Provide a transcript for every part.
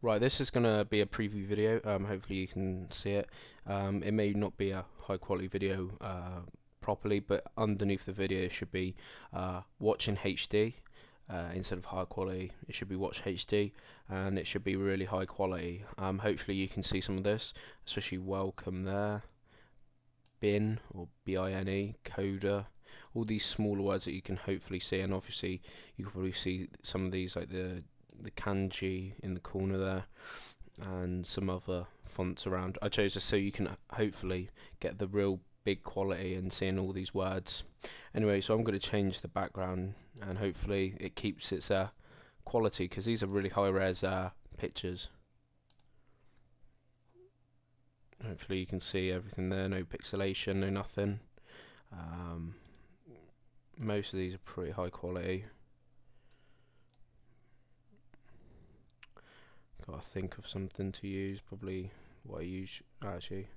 Right, this is going to be a preview video. Um, hopefully you can see it. Um, it may not be a high quality video uh, properly, but underneath the video should be uh, watching HD uh, instead of high quality. It should be watch HD, and it should be really high quality. Um, hopefully you can see some of this, especially welcome there, bin or B-I-N-E, coda, all these smaller words that you can hopefully see, and obviously you can probably see some of these like the the kanji in the corner there and some other fonts around. I chose this so you can hopefully get the real big quality and seeing all these words. Anyway, so I'm going to change the background and hopefully it keeps its uh, quality because these are really high res uh, pictures. Hopefully you can see everything there, no pixelation, no nothing. Um, most of these are pretty high quality. Think of something to use. Probably what I use actually.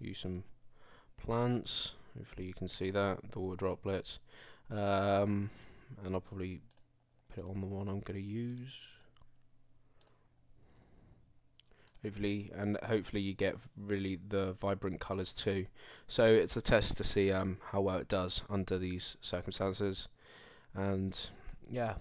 Use some plants. Hopefully you can see that the water droplets. Um, and I'll probably put it on the one I'm going to use. Hopefully, and hopefully you get really the vibrant colours too. So it's a test to see um, how well it does under these circumstances. And yeah.